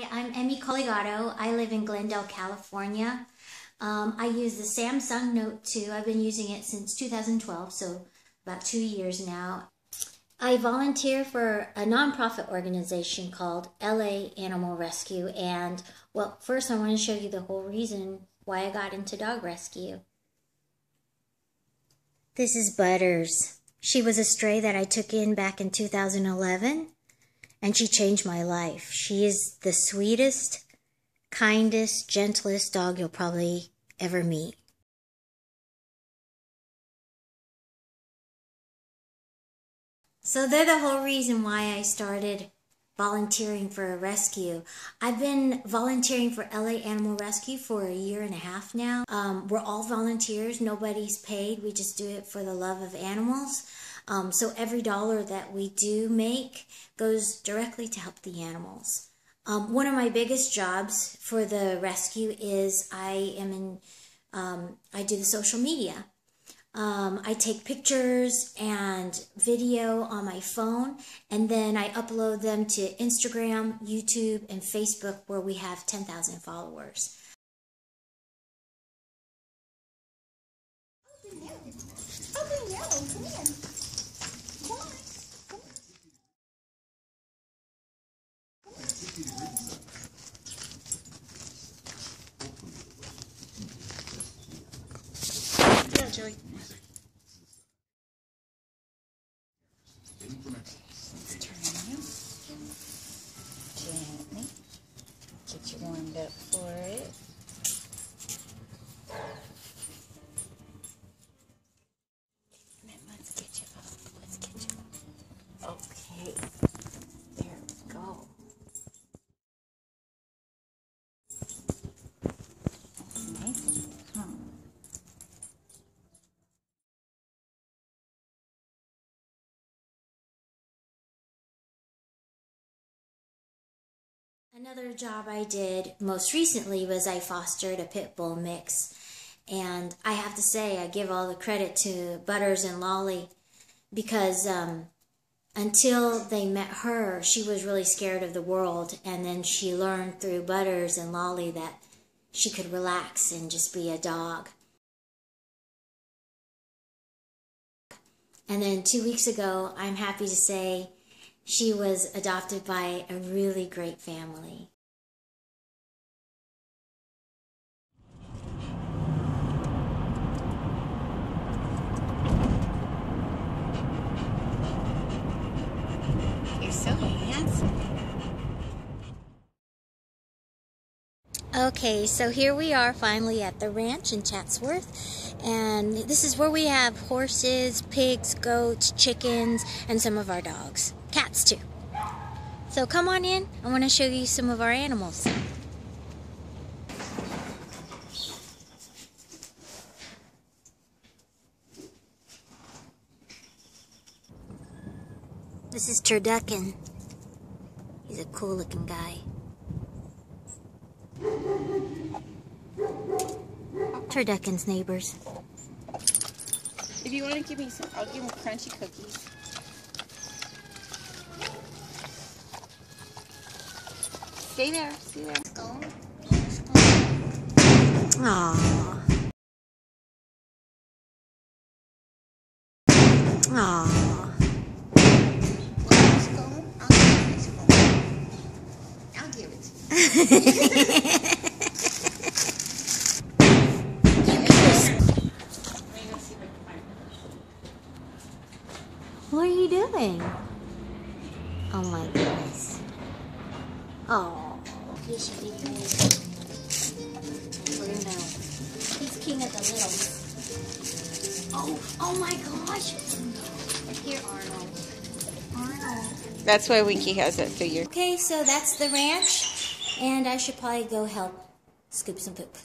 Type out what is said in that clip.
Hi, I'm Emy Coligado. I live in Glendale, California. Um, I use the Samsung Note 2. I've been using it since 2012, so about two years now. I volunteer for a nonprofit organization called LA Animal Rescue. And, well, first I want to show you the whole reason why I got into dog rescue. This is Butters. She was a stray that I took in back in 2011 and she changed my life. She is the sweetest, kindest, gentlest dog you'll probably ever meet. So they're the whole reason why I started volunteering for a rescue. I've been volunteering for LA Animal Rescue for a year and a half now. Um, we're all volunteers, nobody's paid, we just do it for the love of animals. Um, so every dollar that we do make goes directly to help the animals. Um, one of my biggest jobs for the rescue is I am in, um, I do the social media. Um, I take pictures and video on my phone, and then I upload them to Instagram, YouTube, and Facebook, where we have 10,000 followers. Open yellow. Open yellow. Joey. Let's turn you gently. Get you warmed up for it. Let's get you up. Let's get you up. Okay. There we go. Nice. Huh. Another job I did most recently was I fostered a pit bull mix. And I have to say, I give all the credit to Butters and Lolly because um, until they met her, she was really scared of the world. And then she learned through Butters and Lolly that she could relax and just be a dog. And then two weeks ago, I'm happy to say she was adopted by a really great family. Okay, so here we are finally at the ranch in Chatsworth, and this is where we have horses, pigs, goats, chickens, and some of our dogs. Cats, too. So come on in, I want to show you some of our animals. This is Turducken. He's a cool looking guy. Turducken's neighbors. If you want to give me some, I'll give him crunchy cookies. Stay there. Stay there. Let's go. Aww. Aww. I'll give it to you. doing? Oh my goodness. Oh. You did. Bruno. He's king of the littles. Oh, oh my gosh. Here, Arnold. Arnold. That's why Winky has that figure. Okay, so that's the ranch, and I should probably go help scoop some poop.